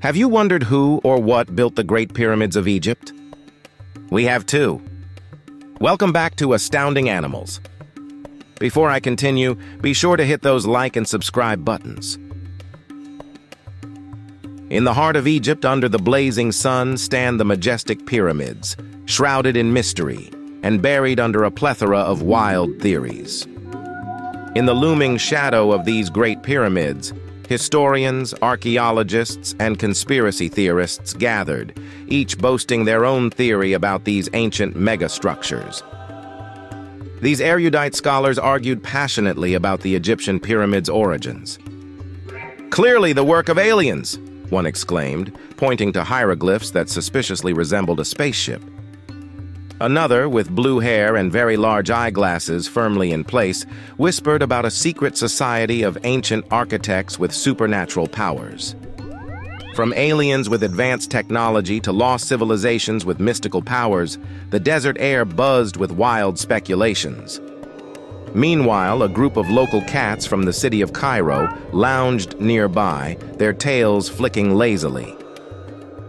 Have you wondered who or what built the Great Pyramids of Egypt? We have too. Welcome back to Astounding Animals. Before I continue, be sure to hit those like and subscribe buttons. In the heart of Egypt, under the blazing sun, stand the majestic pyramids, shrouded in mystery and buried under a plethora of wild theories. In the looming shadow of these great pyramids, Historians, archaeologists, and conspiracy theorists gathered, each boasting their own theory about these ancient megastructures. These erudite scholars argued passionately about the Egyptian pyramids' origins. Clearly the work of aliens, one exclaimed, pointing to hieroglyphs that suspiciously resembled a spaceship. Another, with blue hair and very large eyeglasses firmly in place, whispered about a secret society of ancient architects with supernatural powers. From aliens with advanced technology to lost civilizations with mystical powers, the desert air buzzed with wild speculations. Meanwhile, a group of local cats from the city of Cairo lounged nearby, their tails flicking lazily.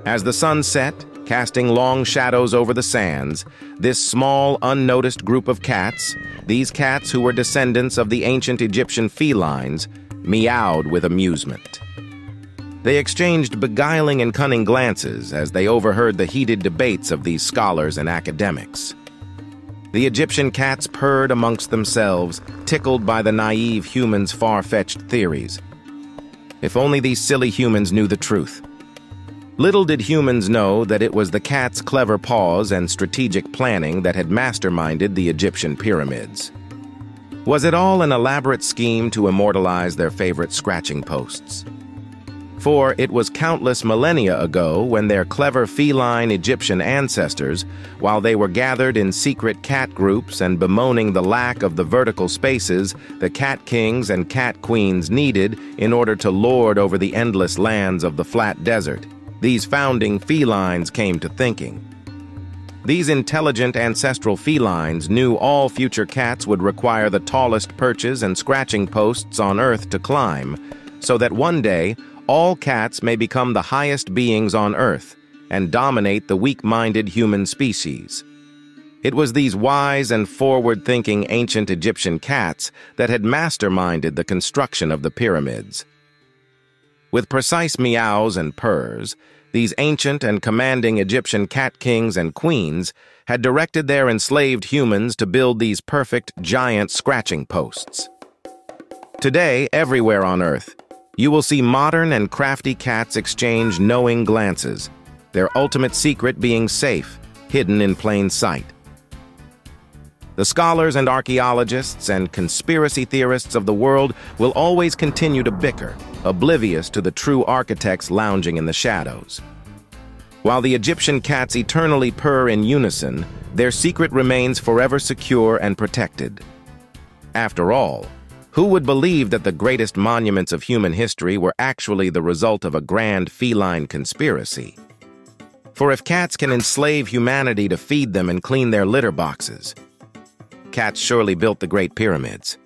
As the sun set, casting long shadows over the sands, this small, unnoticed group of cats, these cats who were descendants of the ancient Egyptian felines, meowed with amusement. They exchanged beguiling and cunning glances as they overheard the heated debates of these scholars and academics. The Egyptian cats purred amongst themselves, tickled by the naive humans' far-fetched theories. If only these silly humans knew the truth. Little did humans know that it was the cat's clever paws and strategic planning that had masterminded the Egyptian pyramids. Was it all an elaborate scheme to immortalize their favorite scratching posts? For it was countless millennia ago when their clever feline Egyptian ancestors, while they were gathered in secret cat groups and bemoaning the lack of the vertical spaces the cat kings and cat queens needed in order to lord over the endless lands of the flat desert, these founding felines came to thinking. These intelligent ancestral felines knew all future cats would require the tallest perches and scratching posts on Earth to climb, so that one day all cats may become the highest beings on Earth and dominate the weak-minded human species. It was these wise and forward-thinking ancient Egyptian cats that had masterminded the construction of the pyramids. With precise meows and purrs, these ancient and commanding Egyptian cat kings and queens had directed their enslaved humans to build these perfect, giant scratching posts. Today, everywhere on Earth, you will see modern and crafty cats exchange knowing glances, their ultimate secret being safe, hidden in plain sight. The scholars and archaeologists and conspiracy theorists of the world will always continue to bicker, oblivious to the true architects lounging in the shadows. While the Egyptian cats eternally purr in unison, their secret remains forever secure and protected. After all, who would believe that the greatest monuments of human history were actually the result of a grand feline conspiracy? For if cats can enslave humanity to feed them and clean their litter boxes, Cats surely built the Great Pyramids.